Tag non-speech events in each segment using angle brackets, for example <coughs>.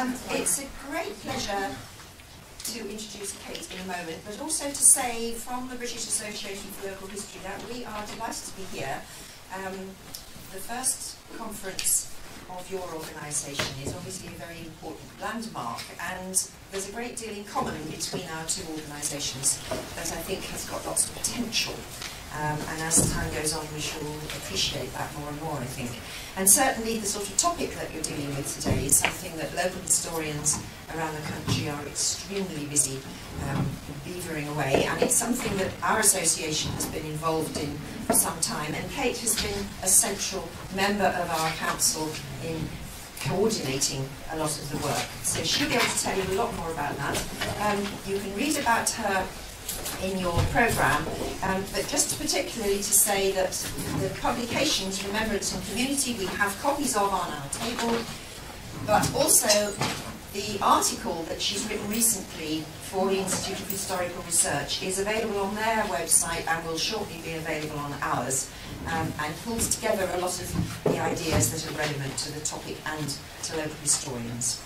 Um, it's a great pleasure to introduce Kate in a moment, but also to say from the British Association for Local History that we are delighted to be here. Um, the first conference of your organisation is obviously a very important landmark and there's a great deal in common between our two organisations that I think has got lots of potential. Um, and as time goes on, we shall appreciate that more and more, I think. And certainly the sort of topic that you're dealing with today is something that local historians around the country are extremely busy um, beavering away, and it's something that our association has been involved in for some time, and Kate has been a central member of our council in coordinating a lot of the work. So she'll be able to tell you a lot more about that. Um, you can read about her in your programme, um, but just particularly to say that the publications, Remembrance and Community, we have copies of on our table, but also the article that she's written recently for the Institute of Historical Research is available on their website and will shortly be available on ours um, and pulls together a lot of the ideas that are relevant to the topic and to local historians.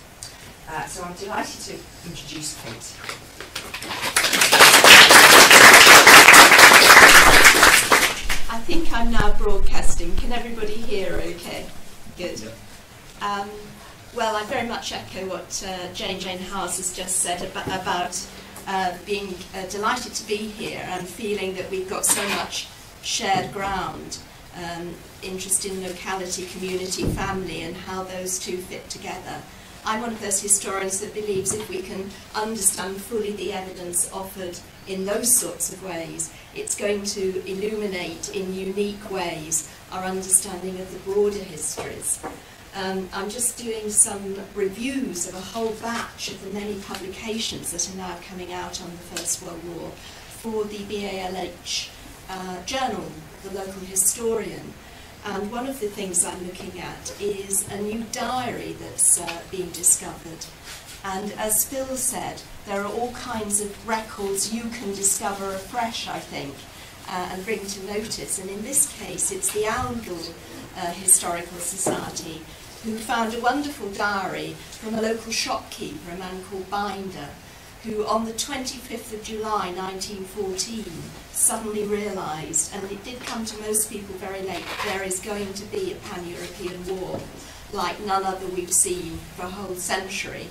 Uh, so I'm delighted to introduce Kate. I think I'm now broadcasting. Can everybody hear okay? Good. Um, well, I very much echo what uh, Jane Jane Howes has just said about, about uh, being uh, delighted to be here and feeling that we've got so much shared ground, um, interest in locality, community, family, and how those two fit together. I'm one of those historians that believes if we can understand fully the evidence offered in those sorts of ways, it's going to illuminate in unique ways our understanding of the broader histories. Um, I'm just doing some reviews of a whole batch of the many publications that are now coming out on the First World War for the BALH uh, journal, The Local Historian. And one of the things I'm looking at is a new diary that's uh, being discovered. And as Phil said, there are all kinds of records you can discover afresh, I think, uh, and bring to notice. And in this case, it's the Oundle uh, Historical Society who found a wonderful diary from a local shopkeeper, a man called Binder, who on the 25th of July 1914 suddenly realised, and it did come to most people very late, there is going to be a pan-European war like none other we've seen for a whole century.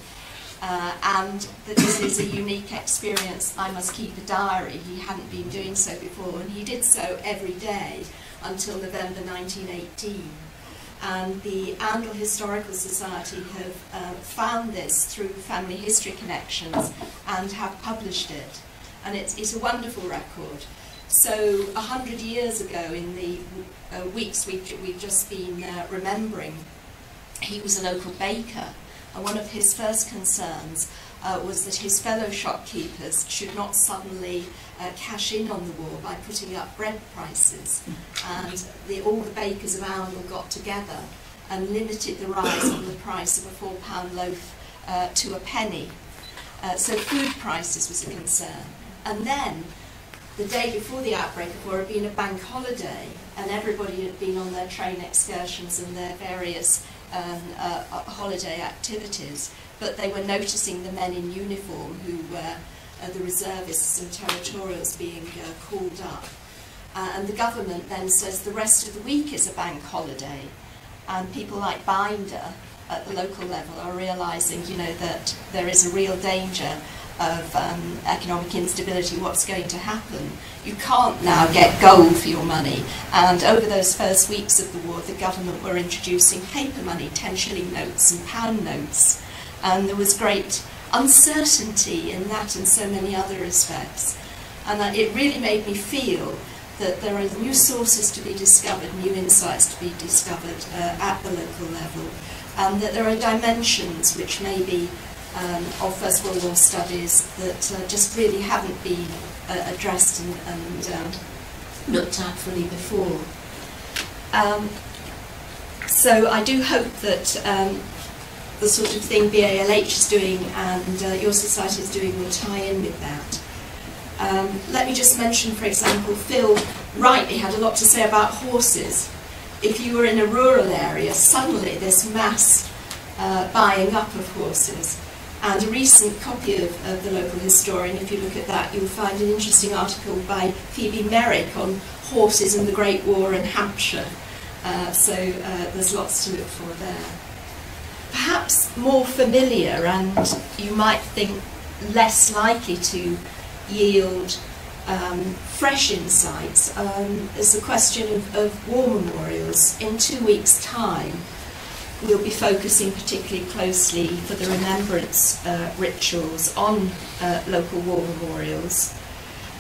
Uh, and that this is a unique experience. I must keep a diary. He hadn't been doing so before, and he did so every day until November 1918 and the Oundle Historical Society have uh, found this through Family History Connections and have published it. And it's, it's a wonderful record. So a hundred years ago, in the uh, weeks we've, we've just been uh, remembering, he was a local baker, one of his first concerns uh, was that his fellow shopkeepers should not suddenly uh, cash in on the war by putting up bread prices. And the, all the bakers of Oundle got together and limited the rise in the price of a four pound loaf uh, to a penny. Uh, so food prices was a concern. And then, the day before the outbreak of war had been a bank holiday, and everybody had been on their train excursions and their various um, uh, holiday activities but they were noticing the men in uniform who were uh, the reservists and territorials being uh, called up. Uh, and the government then says the rest of the week is a bank holiday. And people like Binder at the local level are realising, you know, that there is a real danger of um, economic instability, what's going to happen. You can't now get gold for your money. And over those first weeks of the war, the government were introducing paper money, 10 shilling notes and pound notes and there was great uncertainty in that and so many other respects. And it really made me feel that there are new sources to be discovered, new insights to be discovered uh, at the local level, and that there are dimensions which maybe um, of First World War studies that uh, just really haven't been uh, addressed and, and um, looked at fully before. Um, so I do hope that um, the sort of thing BALH is doing and uh, your society is doing will tie in with that. Um, let me just mention, for example, Phil rightly had a lot to say about horses. If you were in a rural area, suddenly this mass uh, buying up of horses. And a recent copy of, of the local historian, if you look at that, you'll find an interesting article by Phoebe Merrick on horses in the Great War in Hampshire. Uh, so uh, there's lots to look for there. Perhaps more familiar and you might think less likely to yield um, fresh insights um, is the question of, of war memorials. In two weeks' time, we'll be focusing particularly closely for the remembrance uh, rituals on uh, local war memorials.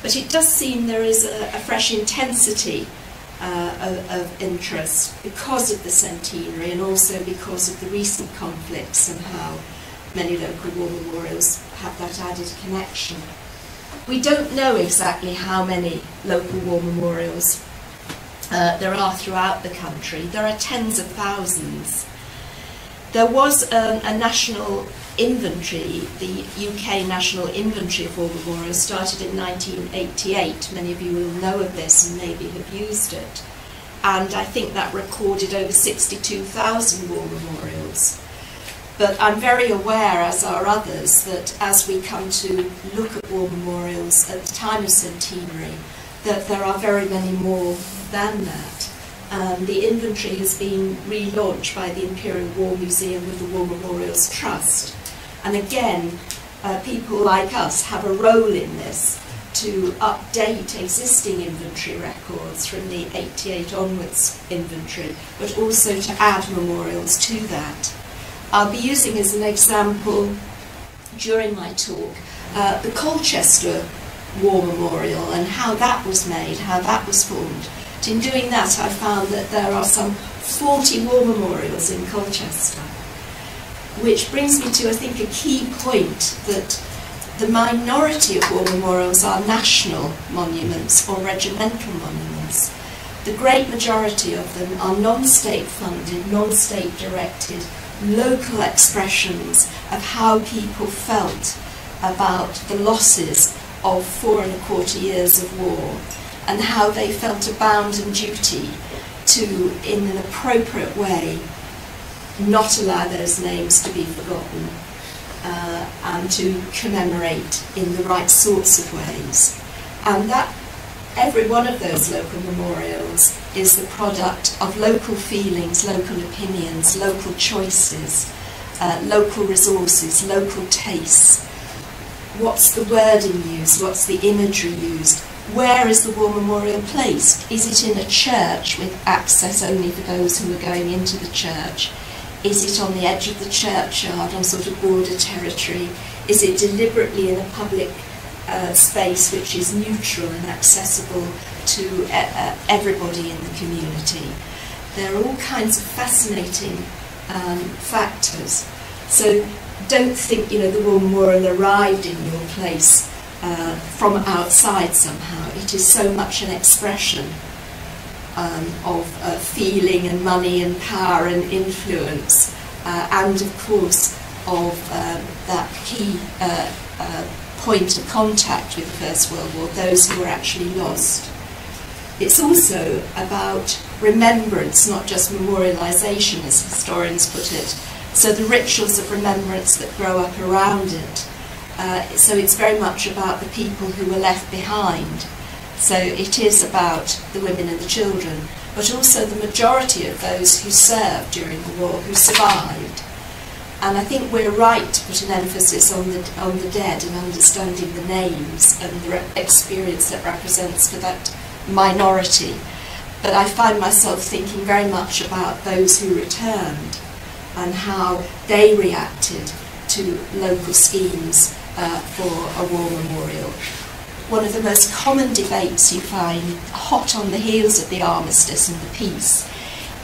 But it does seem there is a, a fresh intensity uh, of, of, interest because of the centenary and also because of the recent conflicts and how many local war memorials have that added connection. We don't know exactly how many local war memorials uh, there are throughout the country. There are tens of thousands. There was um, a national inventory, the UK National Inventory of War Memorials, started in 1988. Many of you will know of this and maybe have used it. And I think that recorded over 62,000 war memorials. But I'm very aware, as are others, that as we come to look at war memorials at the time of centenary, that there are very many more than that. Um, the inventory has been relaunched by the Imperial War Museum with the War Memorials Trust. And again, uh, people like us have a role in this to update existing inventory records from the 88 onwards inventory, but also to add memorials to that. I'll be using as an example during my talk uh, the Colchester War Memorial and how that was made, how that was formed. In doing that, I found that there are some 40 war memorials in Colchester, which brings me to, I think, a key point that the minority of war memorials are national monuments or regimental monuments. The great majority of them are non-state funded, non-state directed, local expressions of how people felt about the losses of four and a quarter years of war and how they felt a bounden duty to, in an appropriate way, not allow those names to be forgotten uh, and to commemorate in the right sorts of ways. And that every one of those local memorials is the product of local feelings, local opinions, local choices, uh, local resources, local tastes. What's the wording used? What's the imagery used? Where is the war memorial placed? Is it in a church with access only for those who are going into the church? Is it on the edge of the churchyard on sort of border territory? Is it deliberately in a public uh, space which is neutral and accessible to uh, everybody in the community? There are all kinds of fascinating um, factors. So don't think, you know, the war memorial arrived in your place uh, from outside somehow. It is so much an expression um, of uh, feeling and money and power and influence, uh, and of course of um, that key uh, uh, point of contact with the First World War, those who were actually lost. It's also about remembrance, not just memorialisation, as historians put it. So the rituals of remembrance that grow up around it uh, so it's very much about the people who were left behind. So it is about the women and the children, but also the majority of those who served during the war, who survived. And I think we're right to put an emphasis on the, on the dead and understanding the names and the experience that represents for that minority. But I find myself thinking very much about those who returned and how they reacted to local schemes uh, for a war memorial. One of the most common debates you find hot on the heels of the armistice and the peace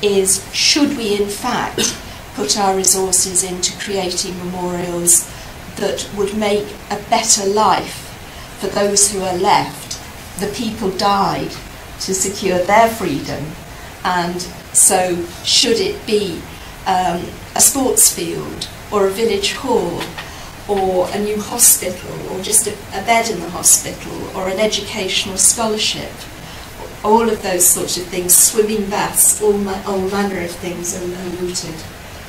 is should we in fact put our resources into creating memorials that would make a better life for those who are left. The people died to secure their freedom and so should it be um, a sports field or a village hall or a new hospital, or just a, a bed in the hospital, or an educational scholarship. All of those sorts of things, swimming baths, all, all manner of things are, are.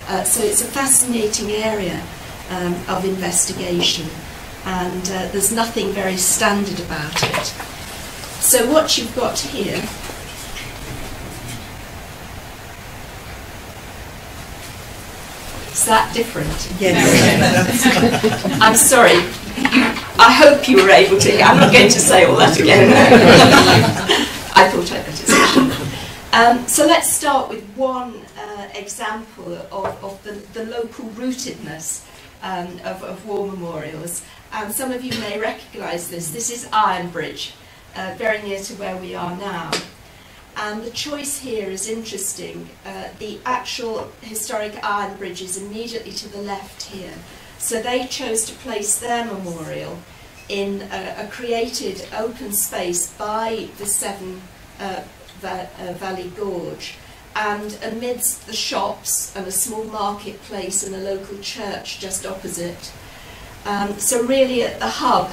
Uh, so it's a fascinating area um, of investigation and uh, there's nothing very standard about it. So what you've got here Is that different? Yes. <laughs> I'm sorry. I hope you were able to. I'm not going to say all that again. <laughs> I thought I'd better say. Um, so let's start with one uh, example of, of the, the, local rootedness um, of, of, war memorials. And some of you may recognise this. This is Ironbridge, uh, very near to where we are now. And the choice here is interesting. Uh, the actual historic iron bridge is immediately to the left here. So they chose to place their memorial in a, a created open space by the Severn uh, uh, Valley Gorge. And amidst the shops and a small marketplace and a local church just opposite. Um, so really at the hub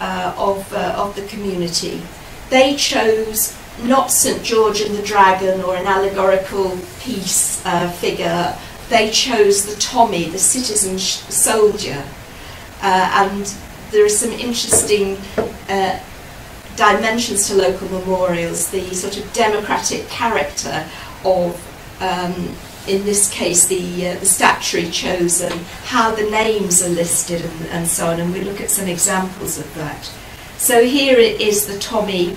uh, of, uh, of the community. They chose not St George and the Dragon or an allegorical peace uh, figure. They chose the Tommy, the citizen soldier. Uh, and there are some interesting uh, dimensions to local memorials, the sort of democratic character of, um, in this case, the, uh, the statuary chosen, how the names are listed and, and so on, and we look at some examples of that. So here it is the Tommy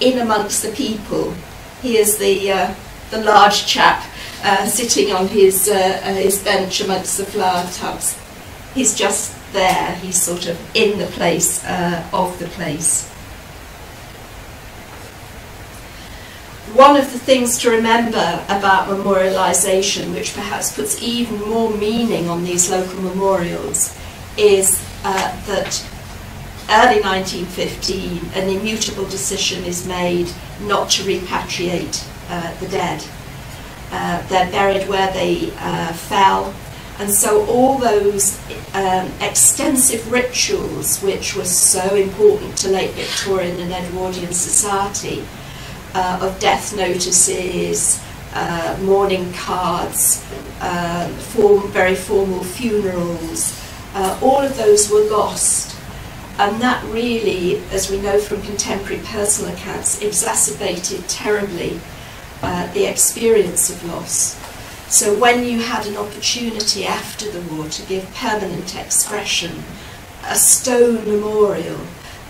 in amongst the people. Here's the, uh, the large chap uh, sitting on his, uh, uh, his bench amongst the flower tubs. He's just there, he's sort of in the place uh, of the place. One of the things to remember about memorialisation, which perhaps puts even more meaning on these local memorials, is uh, that early 1915, an immutable decision is made not to repatriate uh, the dead. Uh, they're buried where they uh, fell, and so all those um, extensive rituals, which were so important to late Victorian and Edwardian society, uh, of death notices, uh, mourning cards, uh, form, very formal funerals, all of those were lost and that really, as we know from contemporary personal accounts, exacerbated terribly uh, the experience of loss. So when you had an opportunity after the war to give permanent expression, a stone memorial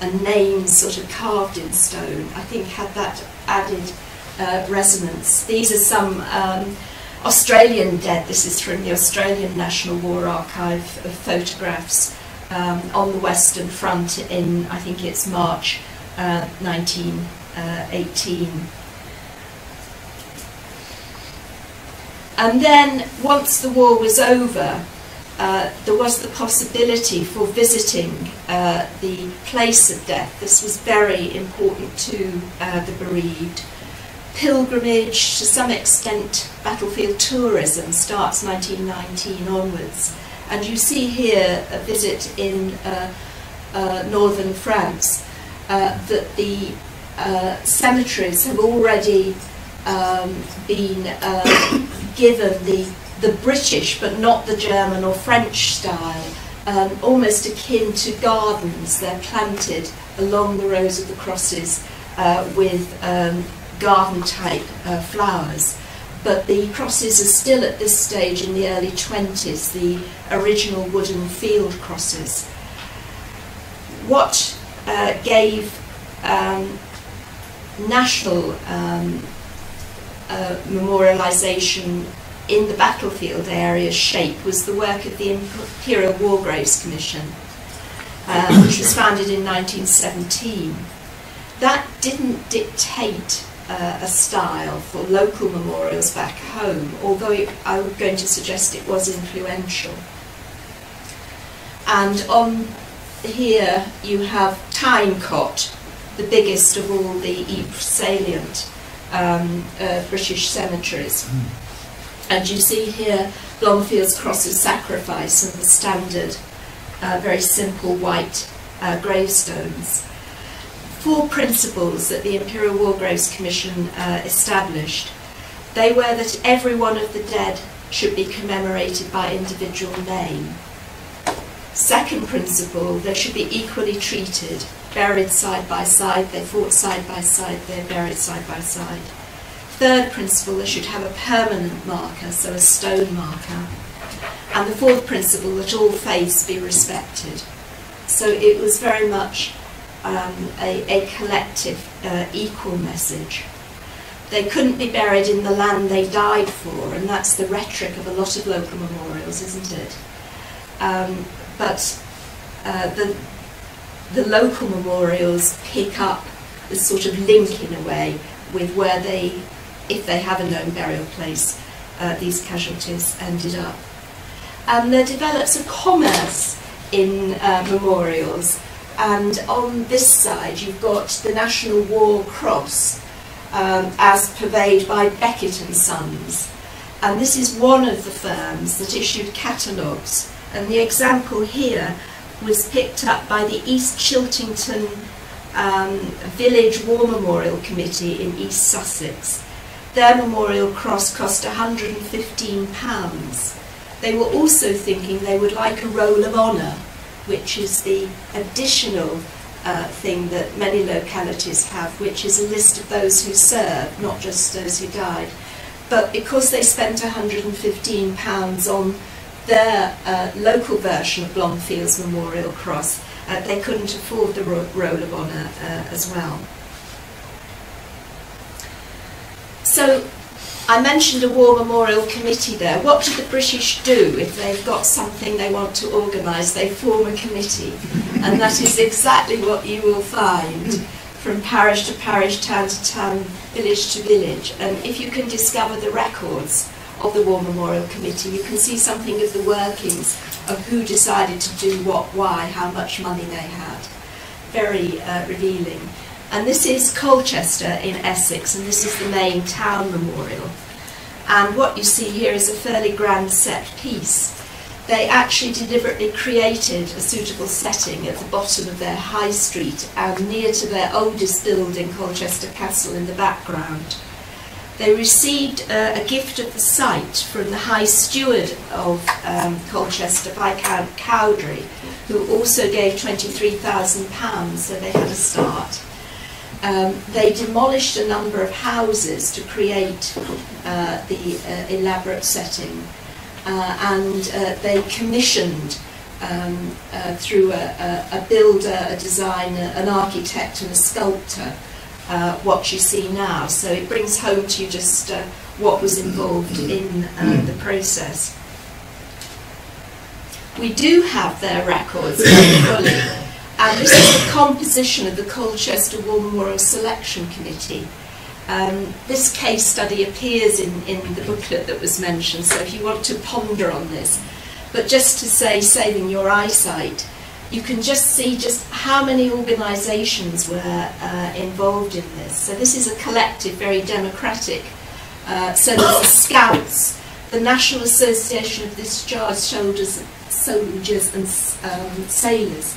a name sort of carved in stone, I think had that added uh, resonance. These are some um, Australian dead, this is from the Australian National War Archive of photographs um, on the Western Front in, I think it's March uh, 1918. And then, once the war was over, uh, there was the possibility for visiting uh, the place of death. This was very important to uh, the bereaved. Pilgrimage, to some extent, battlefield tourism starts 1919 onwards. And you see here a visit in uh, uh, northern France uh, that the uh, cemeteries have already um, been uh, <coughs> given the, the British but not the German or French style, um, almost akin to gardens. They're planted along the rows of the crosses uh, with um, garden type flowers but the crosses are still at this stage in the early 20s, the original wooden field crosses. What uh, gave um, national um, uh, memorialisation in the battlefield area shape was the work of the Imperial War Graves Commission, uh, which was founded in 1917. That didn't dictate uh, a style for local memorials back home, although it, I'm going to suggest it was influential. And on here you have Tyne Cot, the biggest of all the Ypres salient um, uh, British cemeteries. Mm. And you see here Blomfield's Cross of Sacrifice and the standard, uh, very simple white uh, gravestones four principles that the Imperial War Graves Commission uh, established. They were that every one of the dead should be commemorated by individual name. Second principle, they should be equally treated, buried side by side, they fought side by side, they're buried side by side. Third principle, they should have a permanent marker, so a stone marker. And the fourth principle, that all faiths be respected. So it was very much um, a, a, collective, uh, equal message. They couldn't be buried in the land they died for, and that's the rhetoric of a lot of local memorials, isn't it? Um, but uh, the, the local memorials pick up the sort of link in a way with where they, if they have a known burial place, uh, these casualties ended up. And there develops a commerce in uh, memorials. And on this side, you've got the National War Cross, um, as purveyed by Beckett and Sons. And this is one of the firms that issued catalogues and the example here was picked up by the East Chiltington um, Village War Memorial Committee in East Sussex. Their memorial cross cost £115. They were also thinking they would like a roll of honour, which is the additional uh, thing that many localities have, which is a list of those who served, not just those who died. But because they spent £115 on their uh, local version of Blomfields Memorial Cross, uh, they couldn't afford the ro Roll of Honour uh, as well. So I mentioned a War Memorial Committee there. What do the British do if they've got something they want to organise? They form a committee. and that is exactly what you will find from parish to parish, town to town, village to village. And if you can discover the records of the War Memorial Committee, you can see something of the workings of who decided to do what, why, how much money they had. Very uh, revealing. And this is Colchester in Essex, and this is the main town memorial. And what you see here is a fairly grand set piece. They actually deliberately created a suitable setting at the bottom of their high street and near to their oldest building, Colchester Castle, in the background. They received uh, a gift of the site from the High Steward of um, Colchester, Viscount Cowdray, who also gave £23,000, so they had a start. Um, they demolished a number of houses to create uh, the uh, elaborate setting, uh, and uh, they commissioned um, uh, through a, a, a, builder, a designer, an architect, and a sculptor uh, what you see now. So it brings home to you just uh, what was involved in uh, the process. We do have their records <coughs> fully, this is the composition of the Colchester War Memorial Selection Committee. Um, this case study appears in, in the booklet that was mentioned, so if you want to ponder on this. But just to say, saving your eyesight, you can just see just how many organisations were uh, involved in this. So this is a collective, very democratic. Uh, so there's the Scouts, the National Association of Discharged Soldiers, Soldiers and um, Sailors.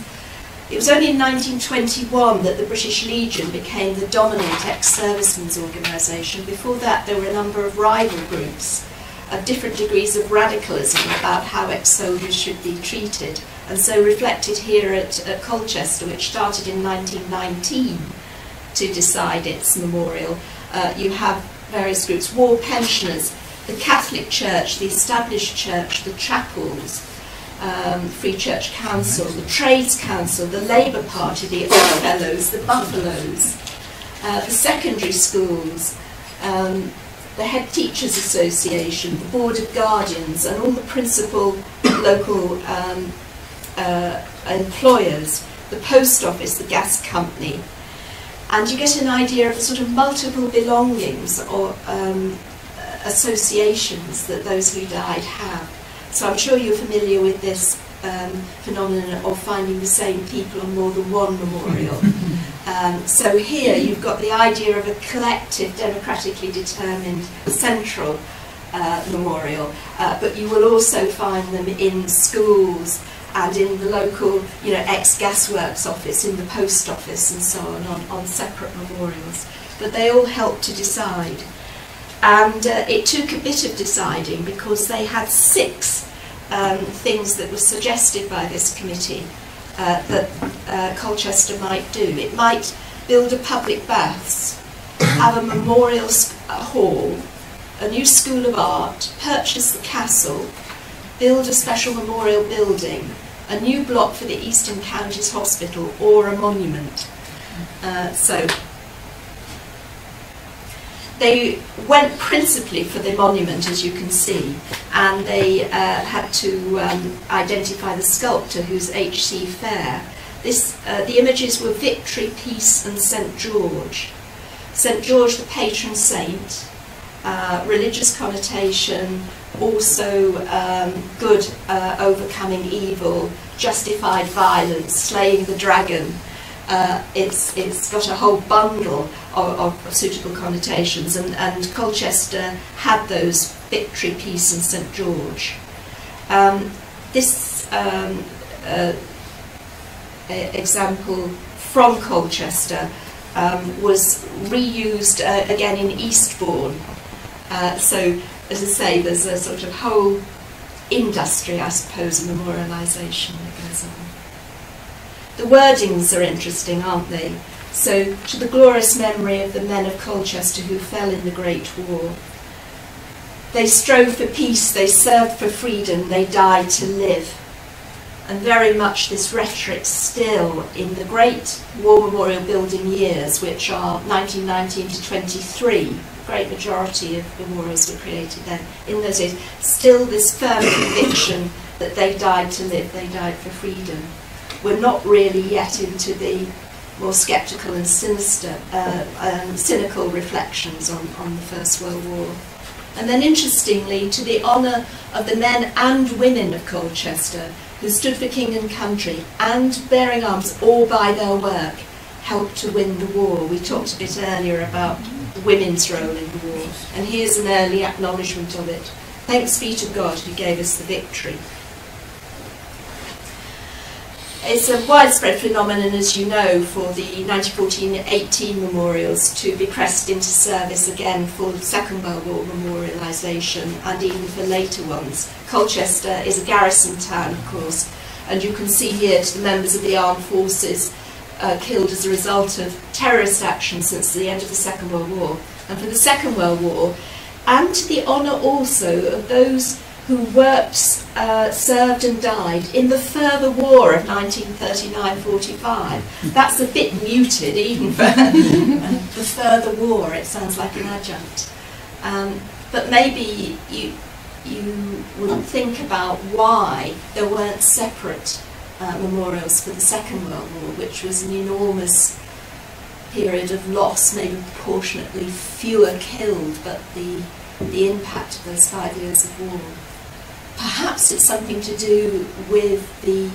It was only in 1921 that the British Legion became the dominant ex-servicemen's organisation. Before that, there were a number of rival groups of different degrees of radicalism about how ex-soldiers should be treated and so reflected here at, at Colchester, which started in 1919 to decide its memorial. Uh, you have various groups, war pensioners, the Catholic Church, the Established Church, the chapels, um, Free Church Council, the Trades Council, the Labour Party, the Oddfellows, the Buffaloes, uh, the secondary schools, um, the Head Teachers Association, the Board of Guardians, and all the principal <coughs> local um, uh, employers, the post office, the gas company, and you get an idea of the sort of multiple belongings or um, associations that those who died have. So I'm sure you're familiar with this um, phenomenon of finding the same people on more than one memorial. <laughs> Um, so here you've got the idea of a collective, democratically determined central uh, memorial, uh, but you will also find them in schools, and in the local, you know, ex-gasworks office, in the post office and so on, on, on separate memorials. But they all help to decide. And uh, it took a bit of deciding because they had six um, things that were suggested by this committee uh, that uh, Colchester might do. It might build a public baths, have a memorial hall, a new school of art, purchase the castle, build a special memorial building, a new block for the Eastern Counties Hospital, or a monument. Uh, so they went principally for the monument, as you can see, and they uh, had to um, identify the sculptor, who's H.C. Fehr. This, uh, the images were Victory, Peace, and St. George. St. George, the patron saint, uh, religious connotation, also um, good uh, overcoming evil, justified violence, slaying the dragon, uh, it's, it's got a whole bundle of, of suitable connotations, and, and Colchester had those Victory, Peace, and St George. Um, this um, uh, example from Colchester um, was reused uh, again in Eastbourne. Uh, so, as I say, there's a sort of whole industry, I suppose, memorialisation that goes on. The wordings are interesting, aren't they? So, to the glorious memory of the men of Colchester who fell in the Great War. They strove for peace, they served for freedom, they died to live. And very much this rhetoric still in the great War Memorial Building years, which are 1919 to 23, the great majority of memorials were created then, in those days, still this firm <coughs> conviction that they died to live, they died for freedom we're not really yet into the more sceptical and sinister, uh, um, cynical reflections on, on the First World War. And then interestingly, to the honour of the men and women of Colchester who stood for king and country and bearing arms all by their work, helped to win the war. We talked a bit earlier about women's role in the war, and here's an early acknowledgement of it. Thanks be to God who gave us the victory. It's a widespread phenomenon, as you know, for the 1914-18 memorials to be pressed into service again for the Second World War memorialisation and even for later ones. Colchester is a garrison town, of course, and you can see here to the members of the armed forces uh, killed as a result of terrorist action since the end of the Second World War. And for the Second World War, and to the honour also of those who worked, uh, served and died in the further war of 1939-45. That's a bit muted even for <laughs> the further war, it sounds like an adjunct. Um, but maybe you, you would think about why there weren't separate uh, memorials for the Second World War, which was an enormous period of loss, maybe proportionately fewer killed, but the, the impact of those five years of war. Perhaps it's something to do with the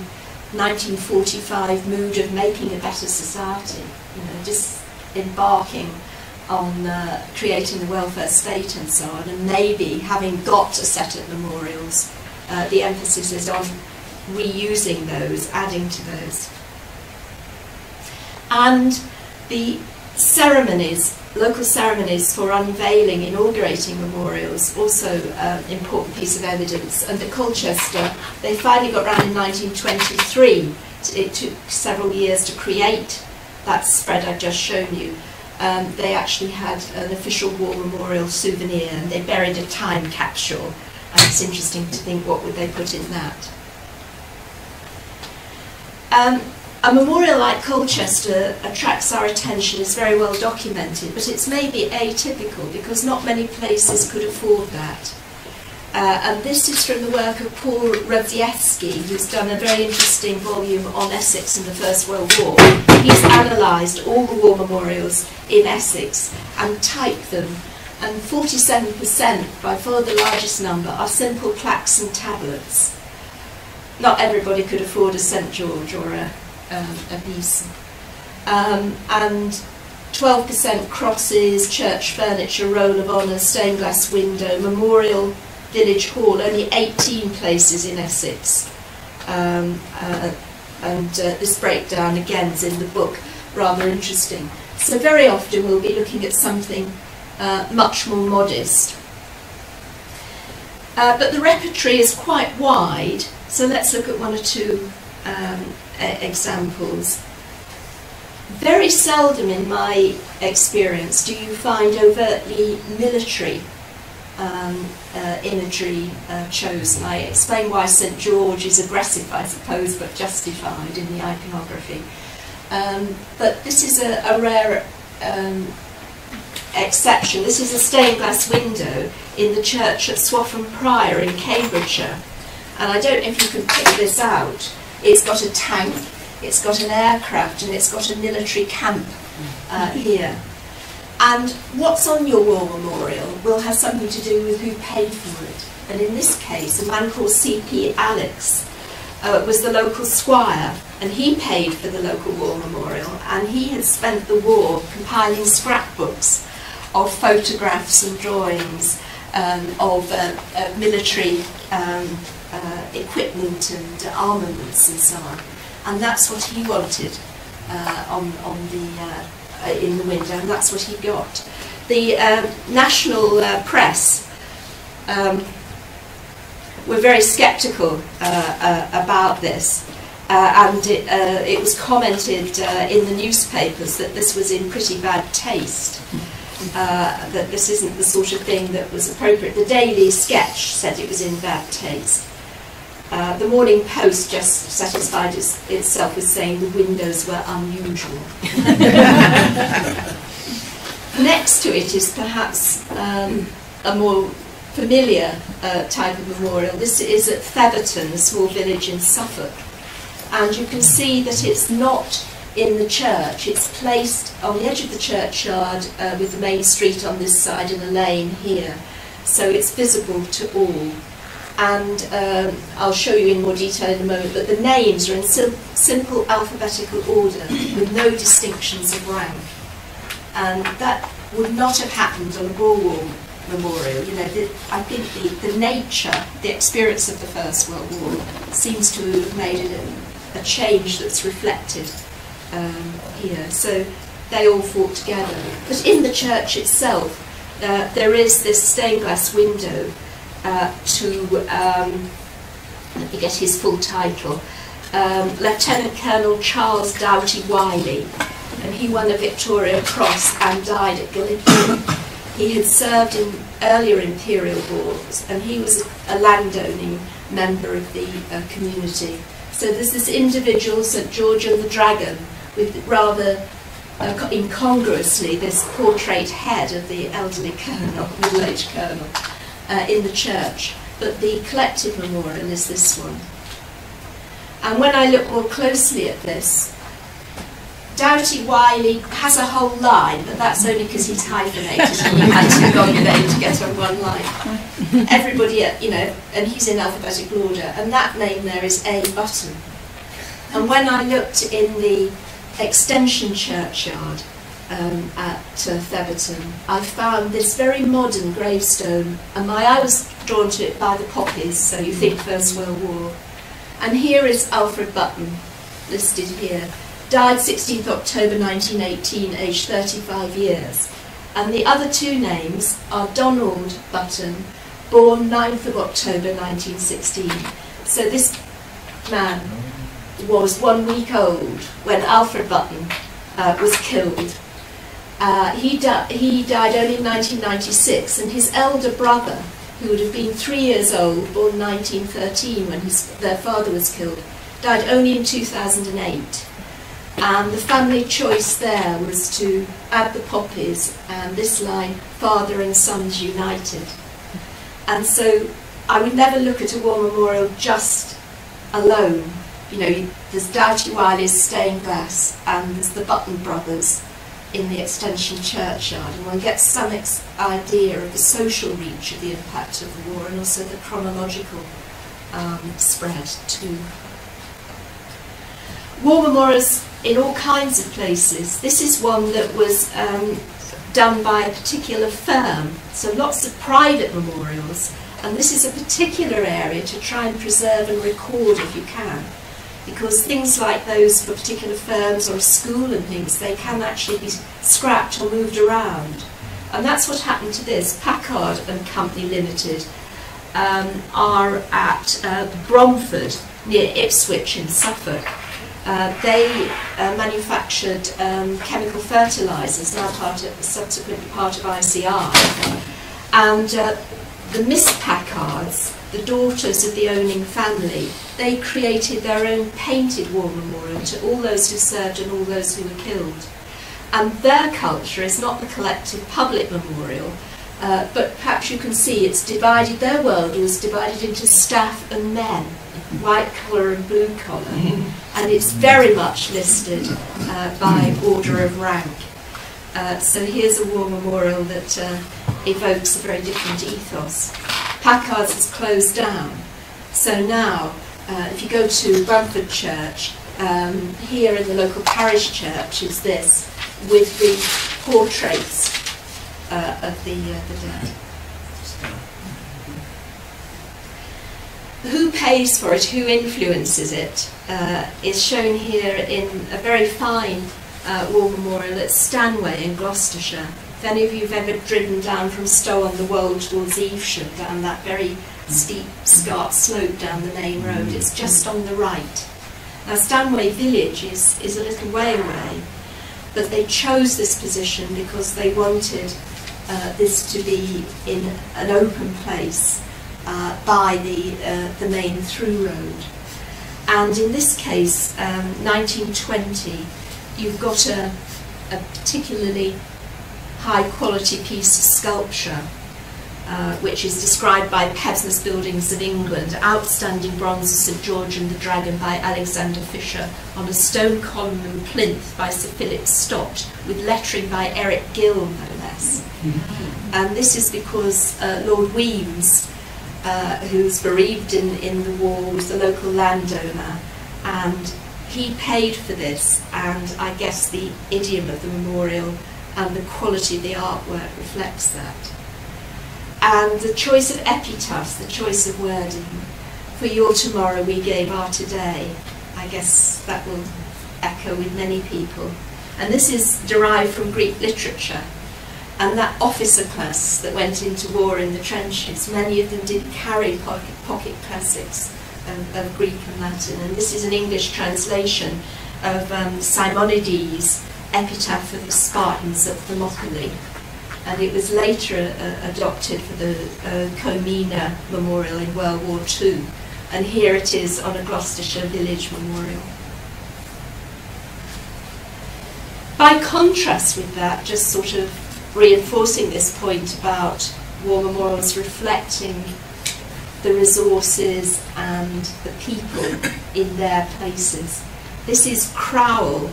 1945 mood of making a better society, you know, just embarking on uh, creating the welfare state and so on, and maybe having got a set of memorials, uh, the emphasis is on reusing those, adding to those. And the ceremonies local ceremonies for unveiling, inaugurating memorials, also an um, important piece of evidence. And at Colchester, they finally got around in 1923. It took several years to create that spread I've just shown you. Um, they actually had an official war memorial souvenir and they buried a time capsule. And it's interesting to think what would they put in that. Um, a memorial like Colchester attracts our attention, is very well documented, but it's maybe atypical because not many places could afford that. Uh, and this is from the work of Paul Rusiecki, who's done a very interesting volume on Essex in the First World War. He's analysed all the war memorials in Essex and typed them, and 47%, by far the largest number, are simple plaques and tablets. Not everybody could afford a St George or a um, abuse. Um, and 12% crosses, church furniture, roll of honour, stained glass window, memorial village hall, only 18 places in Essex. Um, uh, and uh, this breakdown again is in the book, rather interesting. So very often we'll be looking at something uh, much more modest. Uh, but the repertory is quite wide, so let's look at one or two um, examples. Very seldom in my experience do you find overtly military um, uh, imagery uh, chosen. I explain why St George is aggressive, I suppose, but justified in the iconography. Um, but this is a, a rare um, exception. This is a stained glass window in the church at Swaffham Prior in Cambridgeshire. And I don't know if you can pick this out. It's got a tank, it's got an aircraft, and it's got a military camp uh, here. And what's on your war memorial will have something to do with who paid for it. And in this case, a man called C.P. Allix uh, was the local squire, and he paid for the local war memorial, and he had spent the war compiling scrapbooks of photographs and drawings um, of uh, uh, military um, uh, equipment and armaments and so on. And that's what he wanted uh, on, on the, uh, in the window, and that's what he got. The um, national press um, were very sceptical about this. Uh, and it, uh, it, was commented uh, in the newspapers that this was in pretty bad taste, that this isn't the sort of thing that was appropriate. The Daily Sketch said it was in bad taste. Uh, the Morning Post just satisfied its, itself with saying the windows were unusual. <laughs> Next to it is perhaps um, a more familiar uh, type of memorial. This is at Theberton, a small village in Suffolk. And you can see that it's not in the church. It's placed on the edge of the churchyard uh, with the main street on this side and a lane here. So it's visible to all and um, I'll show you in more detail in a moment, but the names are in sim simple alphabetical order with no distinctions of rank. And that would not have happened on a War memorial. You know, the, I think the, the nature, the experience of the First World War seems to have made a, a change that's reflected um, here. So they all fought together. But in the church itself, uh, there is this stained glass window uh, to, um, let me get his full title, um, Lieutenant Colonel Charles Doughty Wylie. and he won a Victoria Cross and died at Gallipoli. he had served in earlier imperial wars, and he was a landowning member of the uh, community. So there's this individual, St George and the Dragon, with rather uh, incongruously this portrait head of the elderly colonel, <laughs> middle-aged colonel uh, in the church, but the collective memorial is this one. And when I look more closely at this, Doughty Wylie has a whole line, but that's only because he's hyphenated and he had to go on name to get on one line. Everybody, uh, you know, and he's in alphabetical order, and that name there is A. Button. And when I looked in the extension churchyard, um, at uh, Theberton, I found this very modern gravestone, and my eye was drawn to it by the poppies, so you think First World War. And here is Alfred Button, listed here. Died 16th October 1918, aged 35 years. And the other two names are Donald Button, born 9th of October 1916. So this man was one week old when Alfred Button uh, was killed uh, he, di he died only in 1996, and his elder brother, who would have been three years old, born 1913 when his, their father was killed, died only in 2008. And the family choice there was to add the poppies and this line, father and sons united. And so I would never look at a war memorial just alone. You know, there's Doughty Wylie's stained glass and there's the Button brothers in the extension churchyard and one gets some idea of the social reach of the impact of the war and also the chronological um, spread too. War memorials in all kinds of places. This is one that was um, done by a particular firm, so lots of private memorials, and this is a particular area to try and preserve and record if you can because things like those for particular firms or a school and things, they can actually be scrapped or moved around. And that's what happened to this. Packard and Company Limited um, are at uh, Bramford, near Ipswich in Suffolk. Uh, they uh, manufactured um, chemical fertilisers, now part of, subsequently part of ICI. And uh, the Miss Packards, the daughters of the owning family, they created their own painted war memorial to all those who served and all those who were killed. And their culture is not the collective public memorial, uh, but perhaps you can see it's divided, their world was divided into staff and men, white collar and blue collar, and it's very much listed uh, by order of rank. Uh, so here's a war memorial that uh, evokes a very different ethos. Packard's has closed down, so now uh, if you go to Bramford Church, um, here in the local parish church is this, with the portraits uh, of the, uh, the dead. Who pays for it, who influences it, uh, is shown here in a very fine uh, war memorial at Stanway in Gloucestershire. If any of you have ever driven down from Stow on the Wold towards Evesham, down that very steep scarp slope down the main road, it's just on the right. Now Stanway village is, is a little way away, but they chose this position because they wanted uh, this to be in an open place uh, by the, uh, the main through road. And in this case, um, 1920, you've got a, a particularly high quality piece of sculpture uh, which is described by Pevsner's Buildings of England, outstanding bronze of St George and the Dragon by Alexander Fisher, on a stone column and plinth by Sir Philip Stott, with lettering by Eric Gill, no less. And this is because uh, Lord Wemyss, uh, who's bereaved in, in the war, was the local landowner, and he paid for this, and I guess the idiom of the memorial and the quality of the artwork reflects that. And the choice of epitaphs, the choice of wording, for your tomorrow we gave our today, I guess that will echo with many people. And this is derived from Greek literature. And that officer class that went into war in the trenches, many of them did carry pocket, pocket classics of, of, Greek and Latin. And this is an English translation of um, Simonides' epitaph for the Spartans at Thermopylae and it was later uh, adopted for the uh, Kohima Memorial in World War II. And here it is on a Gloucestershire village memorial. By contrast with that, just sort of reinforcing this point about war memorials reflecting the resources and the people in their places. This is Crowell,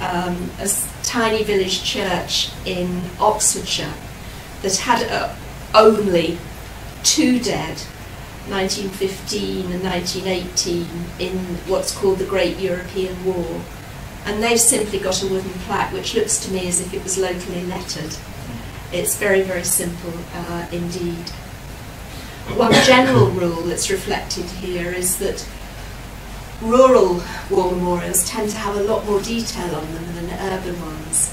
um, a tiny village church in Oxfordshire that had uh, only two dead, 1915 and 1918, in what's called the Great European War. And they've simply got a wooden plaque which looks to me as if it was locally lettered. It's very, very simple uh, indeed. One general rule that's reflected here is that rural war memorials tend to have a lot more detail on them than urban ones,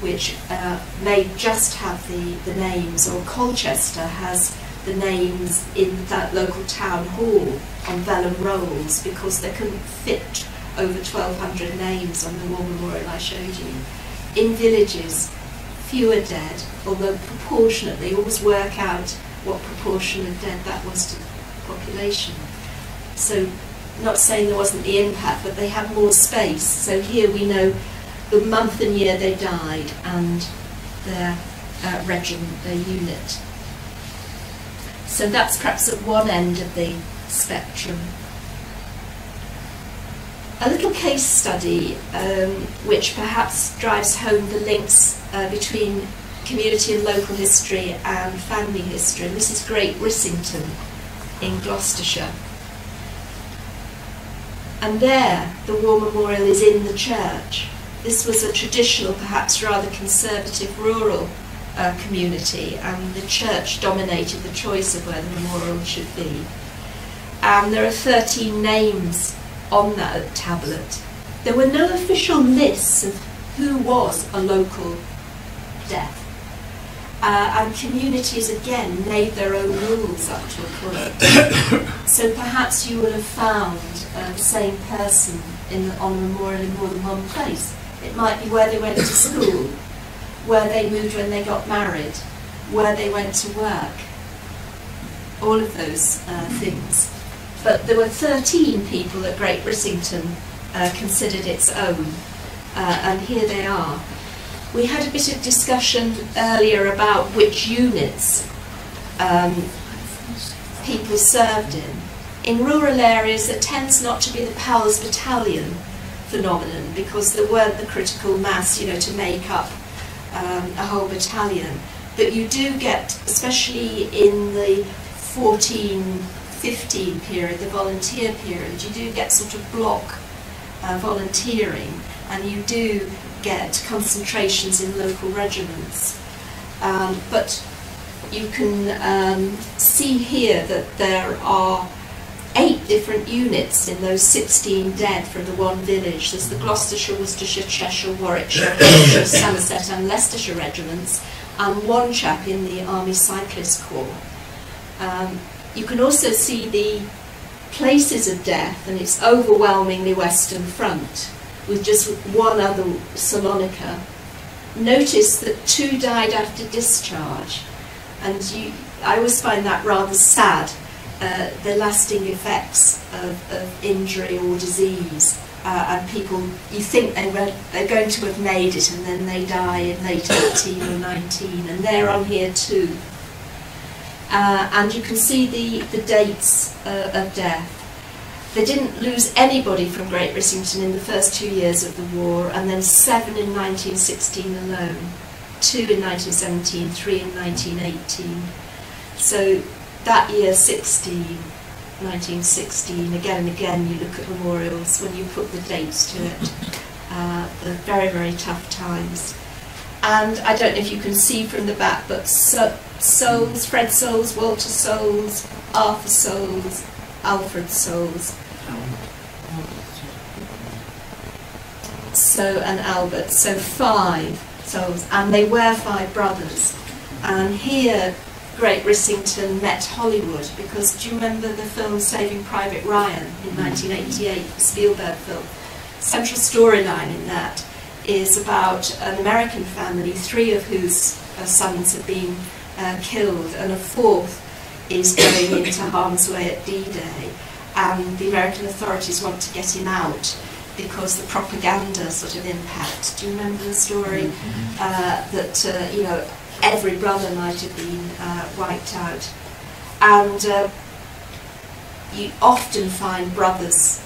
which uh, may just have the, the names, or Colchester has the names in that local town hall on vellum rolls because they couldn't fit over 1,200 names on the war memorial I showed you. In villages, fewer dead, although proportionately, always work out what proportion of dead that was to the population. So not saying there wasn't the impact, but they had more space. So here we know the month and year they died and their uh, regiment, their unit. So that's perhaps at one end of the spectrum. A little case study um, which perhaps drives home the links uh, between community and local history and family history. And this is Great Rissington in Gloucestershire. And there, the War Memorial is in the church. This was a traditional, perhaps rather conservative rural uh, community, and the church dominated the choice of where the memorial should be. And there are 13 names on that tablet. There were no official lists of who was a local death. Uh, and communities again made their own rules up to a point. <coughs> so perhaps you will have found uh, the same person in, on a memorial in more than one place. It might be where they went to school, where they moved when they got married, where they went to work, all of those uh, things. But there were 13 people that Great Rissington uh, considered its own, uh, and here they are. We had a bit of discussion earlier about which units um, people served in. In rural areas, it tends not to be the Pals Battalion phenomenon because there weren't the critical mass, you know, to make up um, a whole battalion. But you do get, especially in the 14, 15 period, the volunteer period, you do get sort of block uh, volunteering and you do get concentrations in local regiments. Um, but you can um, see here that there are eight different units in those 16 dead from the one village. There's the Gloucestershire, Worcestershire, Cheshire, Warwickshire, <coughs> Somerset and Leicestershire regiments, and one chap in the Army Cyclist Corps. Um, you can also see the places of death, and it's overwhelmingly Western Front with just one other Salonika. Notice that two died after discharge, and you, I always find that rather sad, uh, the lasting effects of, of injury or disease. Uh, and people, you think they were, they're going to have made it, and then they die in late 18 or 19, and they're on here too. Uh, and you can see the, the dates uh, of death. They didn't lose anybody from Great Rissington in the first two years of the war, and then seven in 1916 alone, two in 1917, three in 1918. So that year 16, 1916, again and again you look at memorials when you put the dates to it. Uh, very, very tough times. And I don't know if you can see from the back, but so Fred Souls, Walter Souls, Arthur Souls, Alfred Souls, so and Albert, so five souls, and they were five brothers. And here, Great Rissington met Hollywood because do you remember the film Saving Private Ryan in 1988, the Spielberg film? Central storyline in that is about an American family, three of whose uh, sons have been uh, killed, and a fourth is going into harm's way at D-Day and the American authorities want to get him out because the propaganda sort of impact. Do you remember the story mm-hmm. uh, that uh, you know every brother might have been uh, wiped out, and uh, you often find brothers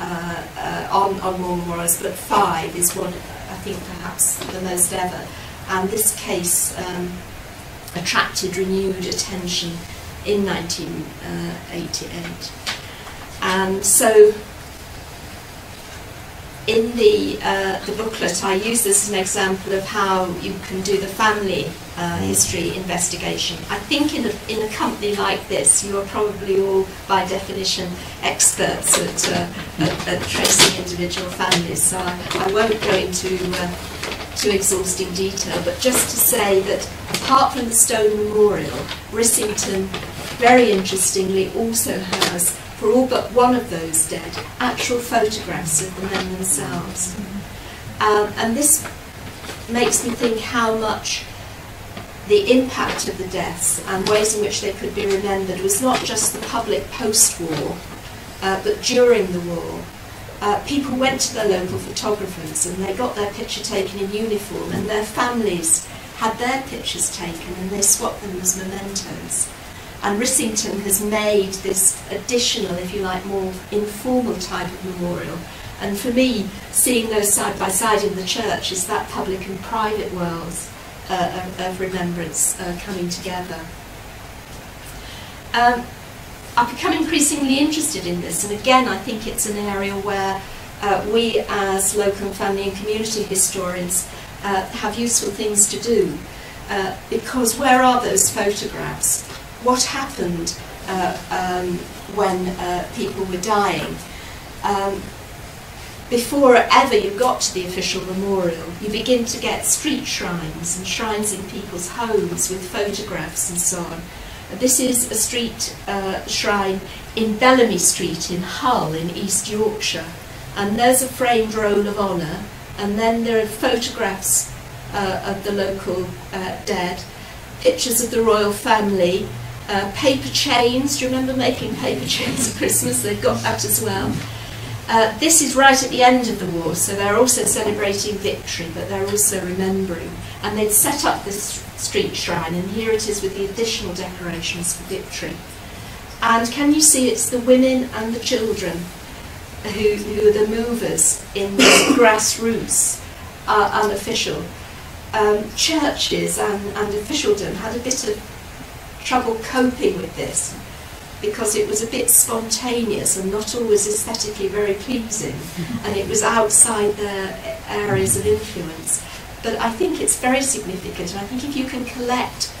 uh, uh, on on war memorials, but five is one I think perhaps the most ever, and this case um, attracted renewed attention in 1988. And so in the, uh, the booklet, I use this as an example of how you can do the family uh, history investigation. I think in a, in a company like this, you are probably all, by definition, experts at, uh, at, at, tracing individual families, so I, I won't go into uh, too exhausting detail, but just to say that apart from the stone memorial, Rissington very interestingly also has, for all but one of those dead, actual photographs of the men themselves. Um, and this makes me think how much the impact of the deaths and ways in which they could be remembered was not just the public post-war, uh, but during the war. Uh, people went to their local photographers and they got their picture taken in uniform and their families had their pictures taken and they swapped them as mementos. And Rissington has made this additional, if you like, more informal type of memorial. And for me, seeing those side by side in the church is that public and private worlds uh, of, of, remembrance uh, coming together. Um, I've become increasingly interested in this, and again, I think it's an area where uh, we, as local family and community historians, uh, have useful things to do. Uh, because where are those photographs? What happened uh, um, when uh, people were dying. Um, before ever you got to the official memorial, you begin to get street shrines and shrines in people's homes with photographs and so on. This is a street uh, shrine in Bellamy Street in Hull in East Yorkshire. And there's a framed roll of honour, and then there are photographs uh, of the local uh, dead, pictures of the royal family, uh, paper chains. Do you remember making paper chains at Christmas? They've got that as well. Uh, this is right at the end of the war, so they're also celebrating victory, but they're also remembering. And they'd set up this street shrine, and here it is with the additional decorations for victory. And can you see it's the women and the children who, who are the movers in the <coughs> grassroots, uh, unofficial. Um, churches and, and officialdom had a bit of trouble coping with this because it was a bit spontaneous and not always aesthetically very pleasing <laughs> and it was outside their areas of influence. But I think it's very significant and I think if you can collect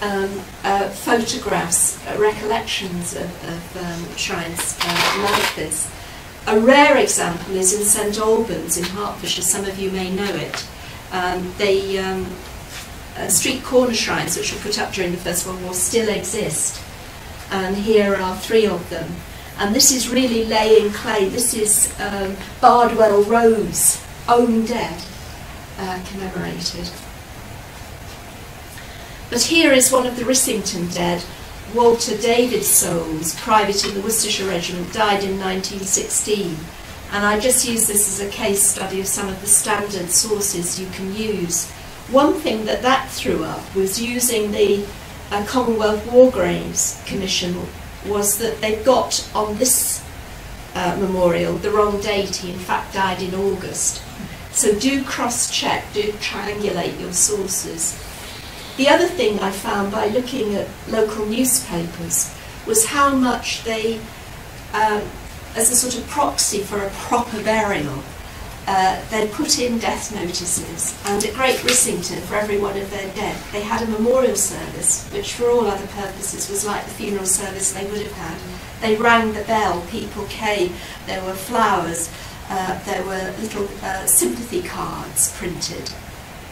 um, uh, photographs, uh, recollections of, of um, shrines uh, like this, a rare example is in St Albans in Hertfordshire, some of you may know it. Um, they, um, uh, street corner shrines which were put up during the First World War still exist and here are three of them. And this is really laying clay. This is um, Bardwell Rose, own dead, uh, commemorated. But here is one of the Rissington dead, Walter David Souls, private in the Worcestershire Regiment, died in 1916. And I just use this as a case study of some of the standard sources you can use. One thing that that threw up was using the uh, Commonwealth War Graves Commission was that they got on this uh, memorial the wrong date. He in fact died in August. So do cross-check, do triangulate your sources. The other thing I found by looking at local newspapers was how much they, um, as a sort of proxy for a proper burial, uh, they'd put in death notices, and at Great Rissington, for every one of their dead, they had a memorial service, which for all other purposes was like the funeral service they would have had. They rang the bell, people came, there were flowers, uh, there were little uh, sympathy cards printed.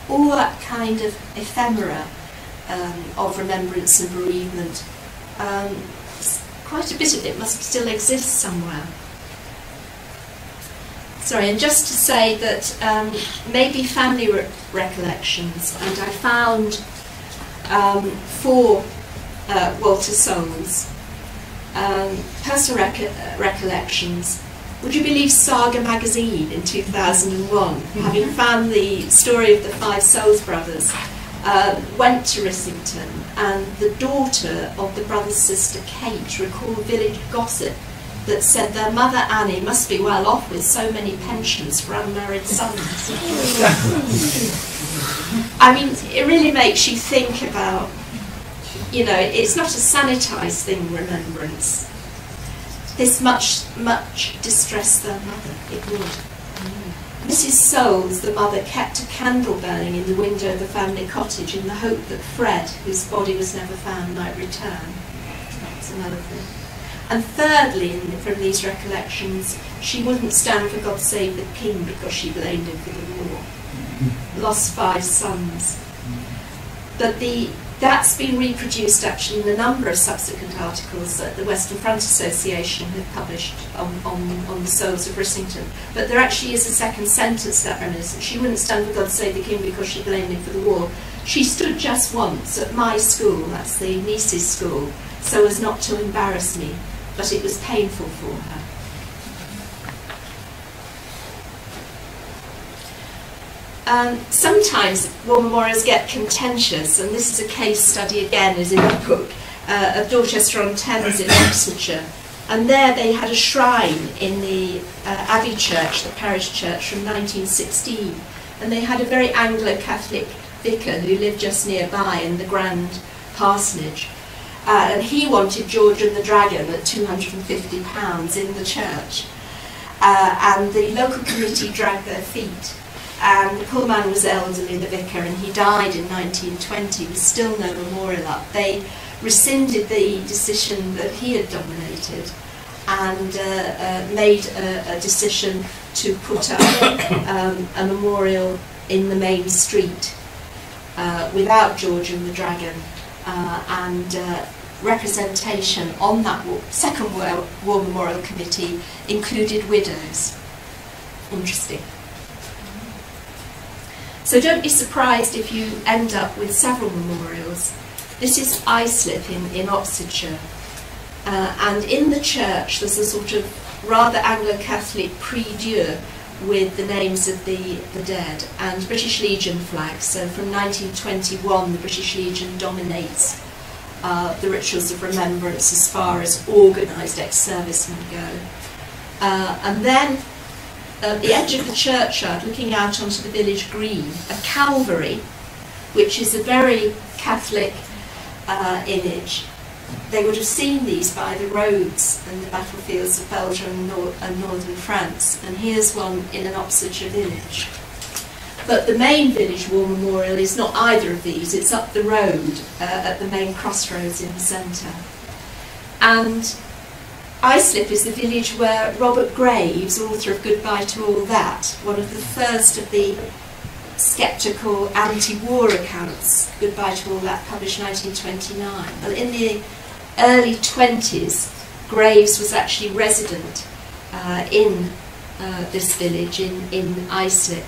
All that kind of ephemera um, of remembrance and bereavement, um, quite a bit of it must still exist somewhere sorry, and just to say that um, maybe family re recollections, and I found um, four uh, Walter Souls um, personal rec recollections. Would you believe Saga magazine in 2001, having found the story of the five Souls brothers, uh, went to Rissington, and the daughter of the brother's sister Kate recalled village gossip that said their mother Annie must be well off with so many pensions for unmarried sons. I mean, it really makes you think about, you know, it's not a sanitised thing, remembrance. This much, much distressed their mother, it would. Mrs. Souls, the mother, kept a candle burning in the window of the family cottage in the hope that Fred, whose body was never found, might return. That's another thing. And thirdly, from these recollections, she wouldn't stand for God Save the King because she blamed him for the war. <laughs> Lost five sons. But the, that's been reproduced actually in a number of subsequent articles that the Western Front Association have published on, on, on the souls of Rissington. But there actually is a second sentence that reminiscent. She wouldn't stand for God Save the King because she blamed him for the war. She stood just once at my school, that's the niece's school, so as not to embarrass me but it was painful for her. Um, sometimes war memorials get contentious, and this is a case study again, is in the book, uh, of Dorchester on Thames in Oxfordshire. And there they had a shrine in the uh, Abbey Church, the parish church, from 1916. And they had a very Anglo-Catholic vicar who lived just nearby in the grand parsonage. Uh, and he wanted George and the Dragon at £250 in the church. Uh, and the local committee dragged their feet. And the poor man was elderly, the vicar, and he died in 1920 with still no memorial up. They rescinded the decision that he had dominated and uh, uh, made a, a, decision to put up um, a memorial in the main street uh, without George and the Dragon uh, and uh, representation on that Second War, war Memorial Committee included widows. Interesting. So don't be surprised if you end up with several memorials. This is Islip in, in Oxfordshire. Uh, and in the church there's a sort of rather Anglo-Catholic prie-dieu with the names of the, the dead and British Legion flags. So from 1921 the British Legion dominates uh, the rituals of remembrance as far as organised ex-servicemen go. Uh, and then at the edge of the churchyard, looking out onto the village green, a Calvary, which is a very Catholic uh, image. They would have seen these by the roads and the battlefields of Belgium and, nor and northern France, and here's one in an Oxfordshire village. But the main village war memorial is not either of these, it's up the road uh, at the main crossroads in the centre. And Islip is the village where Robert Graves, author of Goodbye to All That, one of the first of the sceptical anti-war accounts, Goodbye to All That, published in 1929. Well, in the early 20s, Graves was actually resident uh, in uh, this village, in, in Islip.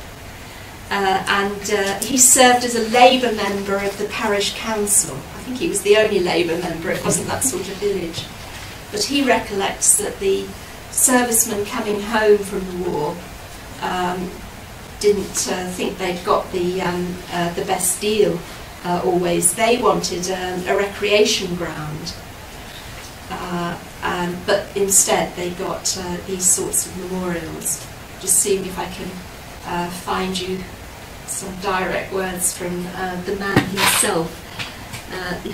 Uh, and uh, he served as a Labour member of the parish council. I think he was the only Labour member, it wasn't that sort of village. But he recollects that the servicemen coming home from the war um, didn't uh, think they'd got the, um, uh, the best deal uh, always. They wanted um, a recreation ground. Uh, um, but instead they got these sorts of memorials. Just seeing if I can uh, find you some direct words from the man himself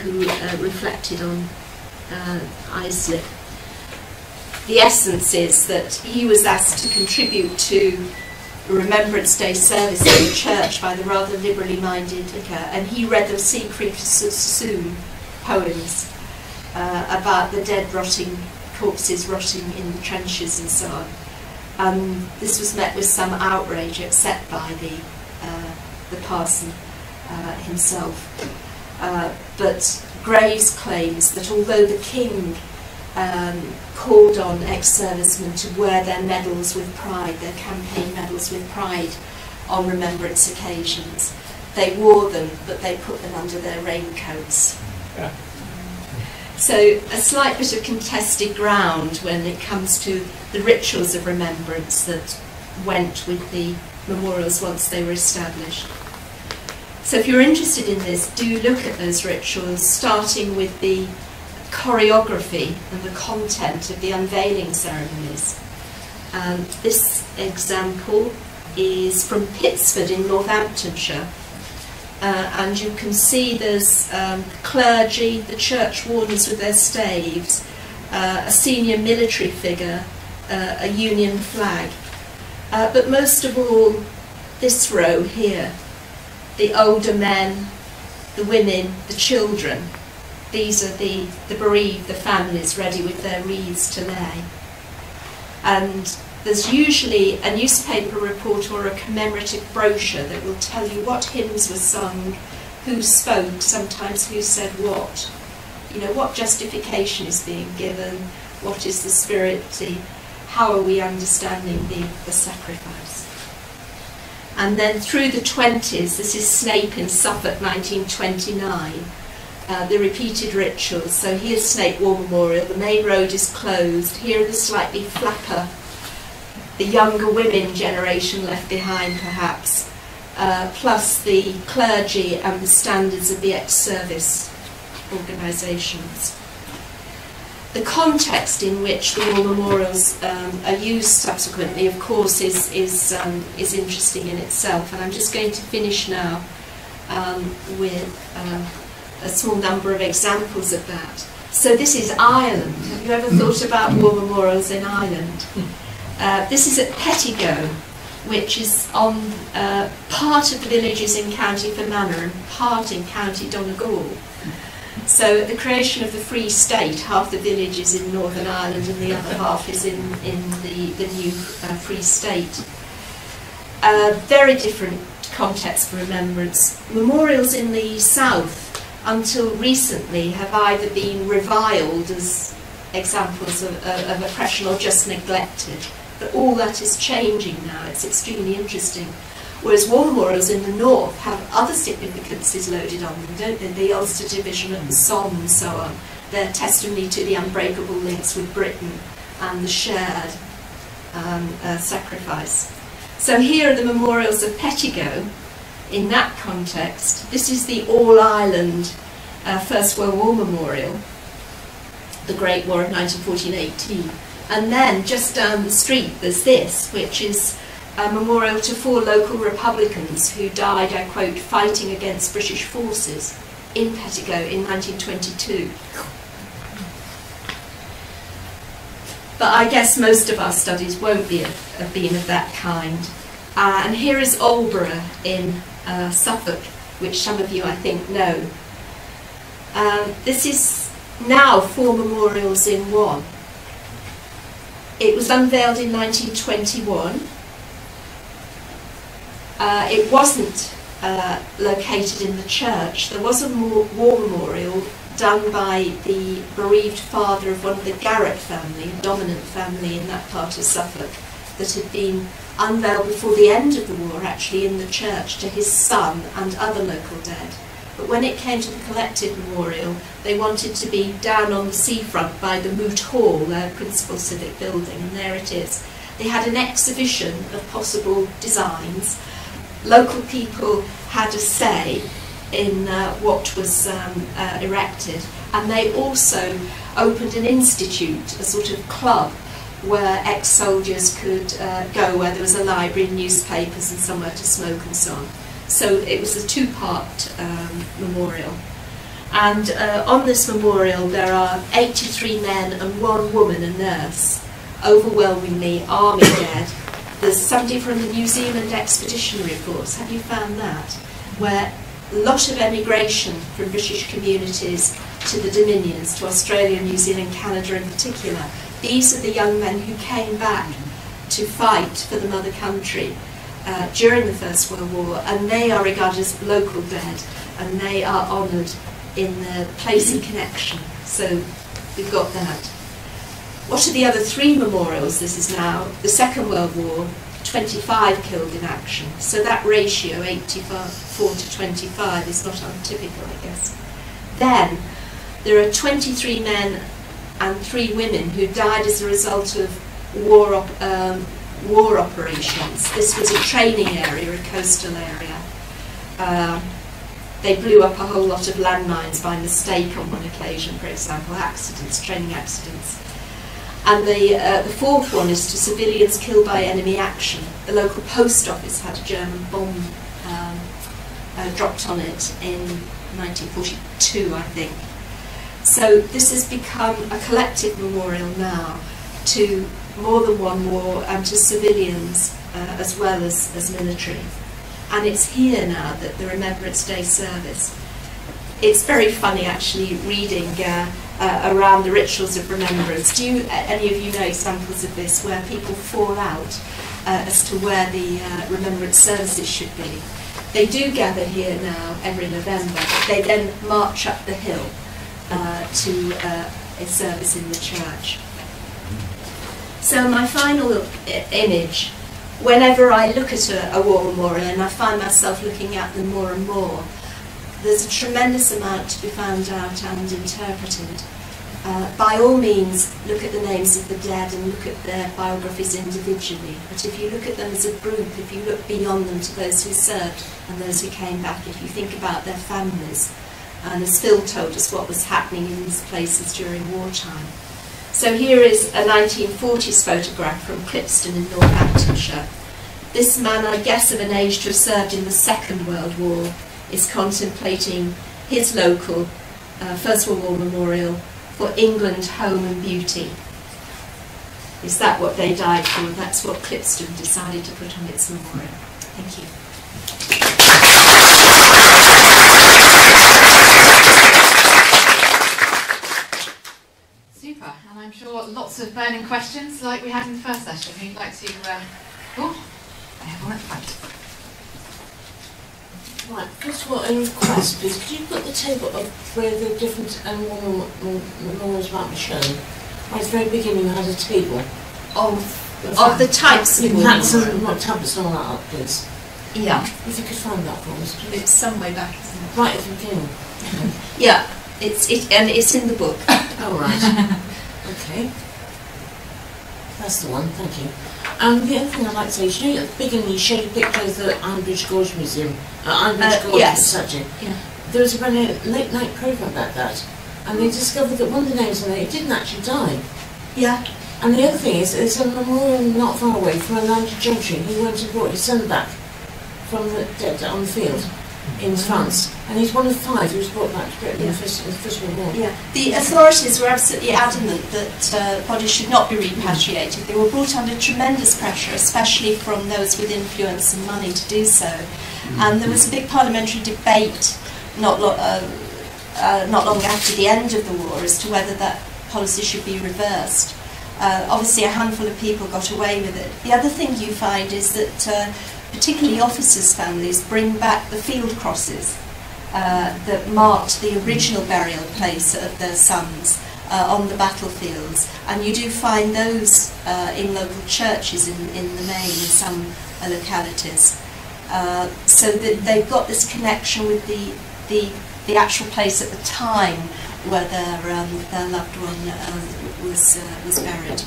who reflected on uh, Islip. The essence is that he was asked to contribute to a Remembrance Day service in the church by the rather liberally minded vicar, and he read the Siegfried Sassoon poems uh, about the dead rotting corpses rotting in the trenches and so on. Um, this was met with some outrage, except by the uh, the parson uh, himself. Uh, but Graves claims that although the king um, called on ex-servicemen to wear their medals with pride, their campaign medals with pride on remembrance occasions, they wore them, but they put them under their raincoats. Yeah. So a slight bit of contested ground when it comes to the rituals of remembrance that went with the memorials once they were established. So if you're interested in this, do look at those rituals, starting with the choreography and the content of the unveiling ceremonies. Um, this example is from Pitsford in Northamptonshire. Uh, and you can see there's um, clergy, the church wardens with their staves, uh, a senior military figure, uh, a Union flag. Uh, but most of all, this row here, the older men, the women, the children. These are the, the bereaved, the families ready with their wreaths to lay. And there's usually a newspaper report or a commemorative brochure that will tell you what hymns were sung, who spoke, sometimes who said what. You know, what justification is being given, what is the spirit, how are we understanding the, the sacrifice. And then through the 20s, this is Snape in Suffolk, 1929, uh, the repeated rituals. So here's Snape War Memorial, the main road is closed. Here are the slightly flapper, the younger women generation left behind perhaps, uh, plus the clergy and the standards of the ex-service organisations the context in which the war memorials um, are used subsequently, of course, is, is, um, is interesting in itself. And I'm just going to finish now um, with uh, a small number of examples of that. So this is Ireland. Have you ever thought about war memorials in Ireland? Uh, this is at Pettigo, which is on uh, part of the villages in County Fermanagh and part in County Donegal. So the creation of the Free State, half the village is in Northern Ireland and the other half is in, in the, the new uh, Free State. Uh, very different context for remembrance. Memorials in the south, until recently, have either been reviled as examples of, of, of oppression or just neglected. But all that is changing now. It's extremely interesting. Whereas war memorials in the north have other significances loaded on them, don't they? The Ulster Division of the Somme and so on. Their testimony to the unbreakable links with Britain and the shared um, uh, sacrifice. So here are the memorials of Pettigo in that context. This is the All Ireland uh, First World War Memorial, the Great War of 1914-18. And then just down the street there's this, which is a memorial to four local Republicans who died, I quote, fighting against British forces in Pettigo in 1922. But I guess most of our studies won't be of, have been of that kind. Uh, and here is Aldeburgh in uh, Suffolk, which some of you I think know. Um, this is now four memorials in one. It was unveiled in 1921 uh, it wasn't uh, located in the church. There was a war memorial done by the bereaved father of one of the Garrett family, a dominant family in that part of Suffolk, that had been unveiled before the end of the war, actually in the church, to his son and other local dead. But when it came to the collective memorial, they wanted to be down on the seafront by the Moot Hall, their principal civic building, and there it is. They had an exhibition of possible designs, local people had a say in uh, what was um, uh, erected, and they also opened an institute, a sort of club, where ex-soldiers could uh, go, where there was a library, newspapers, and somewhere to smoke and so on. So it was a two-part um, memorial. And uh, on this memorial there are 83 men and one woman, a nurse, overwhelmingly army dead, there's somebody from the New Zealand Expeditionary Force, have you found that? Where a lot of emigration from British communities to the Dominions, to Australia, New Zealand, Canada in particular. These are the young men who came back to fight for the mother country uh, during the First World War, and they are regarded as local dead, and they are honoured in the place of connection. So we've got that. What are the other three memorials? This is now the Second World War, 25 killed in action. So that ratio, 84 to 25, is not untypical, I guess. Then there are 23 men and three women who died as a result of war, op um, war operations. This was a training area, a coastal area. Uh, they blew up a whole lot of landmines by mistake on one occasion, for example, accidents, training accidents. And the, uh, the fourth one is to civilians killed by enemy action. The local post office had a German bomb um, uh, dropped on it in 1942, I think. So this has become a collective memorial now to more than one war and to civilians uh, as well as, as military. And it's here now that the Remembrance Day service. It's very funny actually reading uh, uh, around the rituals of remembrance. Do you, any of you know examples of this where people fall out uh, as to where the uh, remembrance services should be? They do gather here now every November. They then march up the hill uh, to uh, a service in the church. So my final image, whenever I look at a, a war memorial and I find myself looking at them more and more, there's a tremendous amount to be found out and interpreted. Uh, by all means, look at the names of the dead and look at their biographies individually. But if you look at them as a group, if you look beyond them to those who served and those who came back, if you think about their families, and as Phil told us what was happening in these places during wartime. So here is a 1940s photograph from Clipston in Northamptonshire. This man, I guess of an age to have served in the Second World War, is contemplating his local uh, First World War memorial for England, home and beauty. Is that what they died for? That's what Clipston decided to put on its memorial. Thank you. Super, and I'm sure lots of burning questions like we had in the first session. Who'd like to? Um, oh, I have one at the front. Right, first of all, a request, please. Could you put the table of where the different um, memorials might be shown? Right at the very beginning, you had a table. Of, of the types of You had what tablets and all that up, please. Yeah, If you could find that for us, please. it's some way back. isn't it? Right at the beginning. Yeah, it's it and it's in the book. Oh, right. <laughs> okay. That's the one, thank you. And the other thing I'd like to say is, you know, at the beginning you showed a picture of the Ironbridge Gorge Museum, uh, Ironbridge Uh, Gorge yes. statue. Yeah. There was a late night programme about that, and they discovered that one of the names on it didn't actually die. Yeah, And the other thing is, there's a memorial not far away from a landed gentry who went and brought his son back from the dead on the field in France. And he's one of five who was brought back to Britain in the First, in the First World War. yeah. The authorities were absolutely adamant that uh, bodies should not be repatriated. They were brought under tremendous pressure, especially from those with influence and money to do so. And there was a big parliamentary debate not, lo- uh, uh, not long after the end of the war as to whether that policy should be reversed. Uh, obviously, a handful of people got away with it. The other thing you find is that, uh, particularly officers' families, bring back the field crosses uh, that marked the original burial place of their sons uh, on the battlefields. And you do find those uh, in local churches in, in the main, in some uh, localities. Uh, so that they've got this connection with the, the, the actual place at the time where their, um, their loved one uh, was, uh, was buried.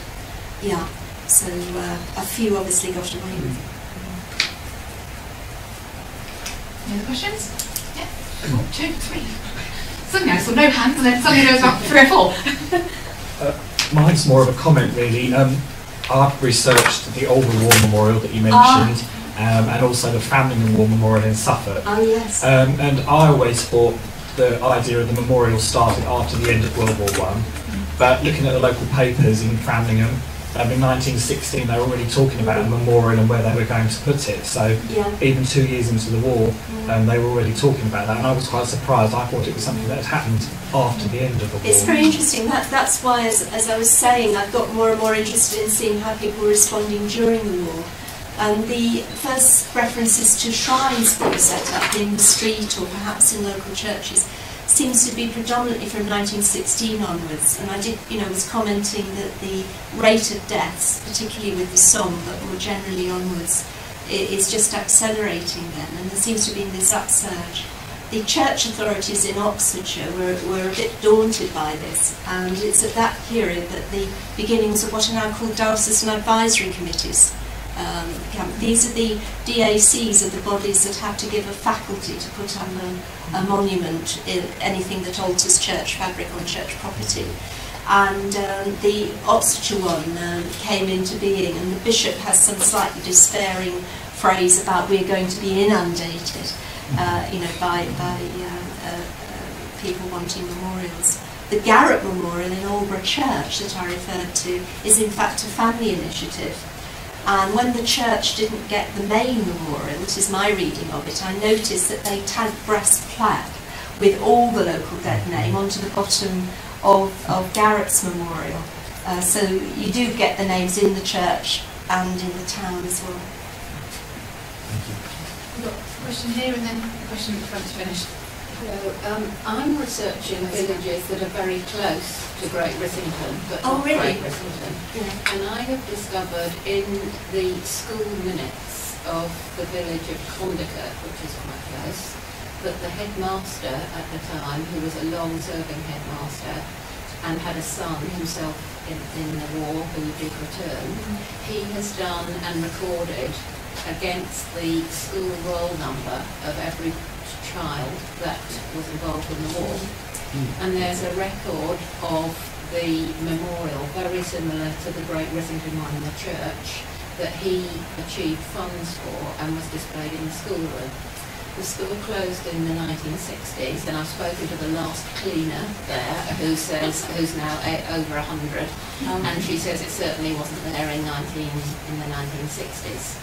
Yeah, so a few obviously got away with it. Any other questions? Yeah. One, two, three. Suddenly I saw no hands, and then suddenly there was about three or four. <laughs> Mine's more of a comment, really. Um, I've researched the Oundle War Memorial that you Ah. mentioned, um, and also the Framlingham War Memorial in Suffolk. Oh, yes. Um, and I always thought the idea of the memorial started after the end of World War One. But looking at the local papers in Framlingham, um, in 1916 they were already talking about a memorial and where they were going to put it. So yeah. even two years into the war, um, they were already talking about that, and I was quite surprised. I thought it was something that had happened after the end of the war. It's very interesting. That, that's why, as, as I was saying, I've got more and more interested in seeing how people were responding during the war. And the first references to shrines being set up in the street or perhaps in local churches seems to be predominantly from 1916 onwards. And I did, you know, was commenting that the rate of deaths, particularly with the Somme, but more generally onwards, is just accelerating then. And there seems to be this upsurge the church authorities in Oxfordshire were, were a bit daunted by this, and it's at that period that the beginnings of what are now called diocesan advisory committees um, come. These are the DACs, are the bodies that have to give a faculty to put on a, a monument in anything that alters church fabric on church property. And um, the Oxfordshire one um, came into being, and the bishop has some slightly despairing phrase about we're going to be inundated uh, you know, by, by uh, uh, uh, people wanting memorials. The Garrett Memorial in Aldeburgh Church that I referred to is in fact a family initiative. And when the church didn't get the main memorial, which is my reading of it, I noticed that they tagged brass plaque with all the local dead name onto the bottom of, of Garrett's memorial. Uh, so you do get the names in the church and in the town as well. Thank you. We've got a question here and then a question at the front to finish. Hello, um, I'm researching villages that are very close to Great Rissington, but Oh, not really? Great Rissington. Yeah. And I have discovered in the school minutes of the village of Condicote, which is quite close, that the headmaster at the time, who was a long-serving headmaster, and had a son himself in, in the war who did return, he has done and recorded against the school roll number of every child that was involved in the war. Hmm. And there's a record of the memorial, very similar to the Great Rissington one in the church, that he achieved funds for and was displayed in the schoolroom. The school closed in the 1960s, and I've spoken to the last cleaner there, who says, who's now a, over 100, um. and she says it certainly wasn't there in 19 in the 1960s.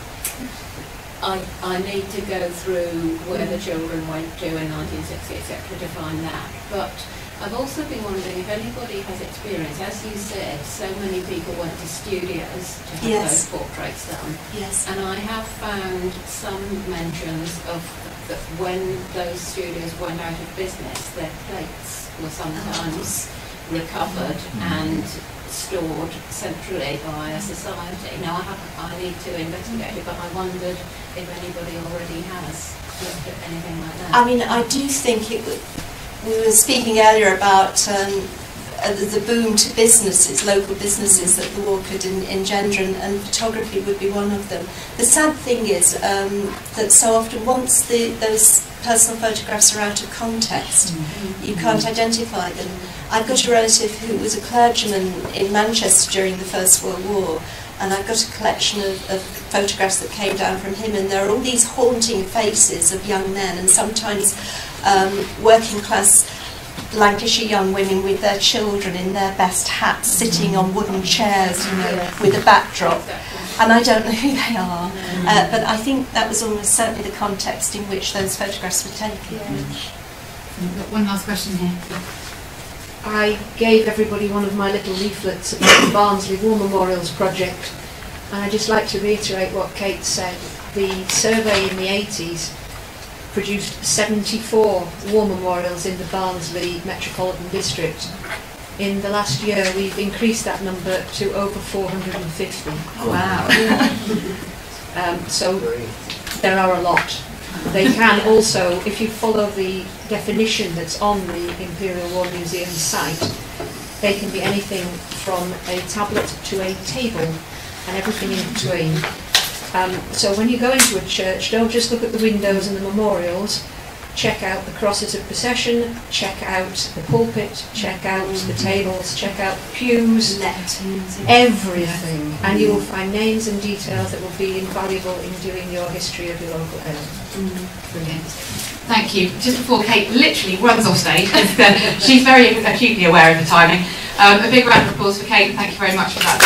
I, I need to go through where the children went to in 1960, etc., to find that. But I've also been wondering if anybody has experience, as you said, so many people went to studios to have Yes. those portraits done. Yes. And I have found some mentions of that when those studios went out of business, their plates were sometimes uh-huh. recovered mm-hmm. and stored centrally by a society. Now, I haven't, I need to investigate it, but I wondered if anybody already has looked at anything like that. I mean, I do think it would. We were speaking earlier about um, uh, the, boom to businesses, local businesses that the war could engender, and, and photography would be one of them. The sad thing is um, that so often, once the, those personal photographs are out of context, you can't identify them. I've got a relative who was a clergyman in Manchester during the First World War, and I've got a collection of, of photographs that came down from him, and there are all these haunting faces of young men, and sometimes um, working class Lancashire young women with their children in their best hats, sitting on wooden chairs, you know, with a backdrop. And I don't know who they are, uh, but I think that was almost certainly the context in which those photographs were taken. We've got one last question here. I gave everybody one of my little leaflets about the Barnsley War Memorials project, and I'd just like to reiterate what Kate said. The survey in the 80s produced 74 war memorials in the Barnsley Metropolitan District. In the last year, we've increased that number to over 450. Wow. <laughs> Um, so there are a lot. They can also, if you follow the definition that's on the Imperial War Museum site, they can be anything from a tablet to a table and everything in between. Um, so when you go into a church, don't just look at the windows and the memorials. Check out the crosses of procession, check out the pulpit, check out the tables, check out the pews, everything, and you will find names and details that will be invaluable in doing your history of your local area. Brilliant. Thank you. Just before Kate literally runs off stage, uh, she's very acutely aware of the timing. Um, a big round of applause for Kate. Thank you very much for that.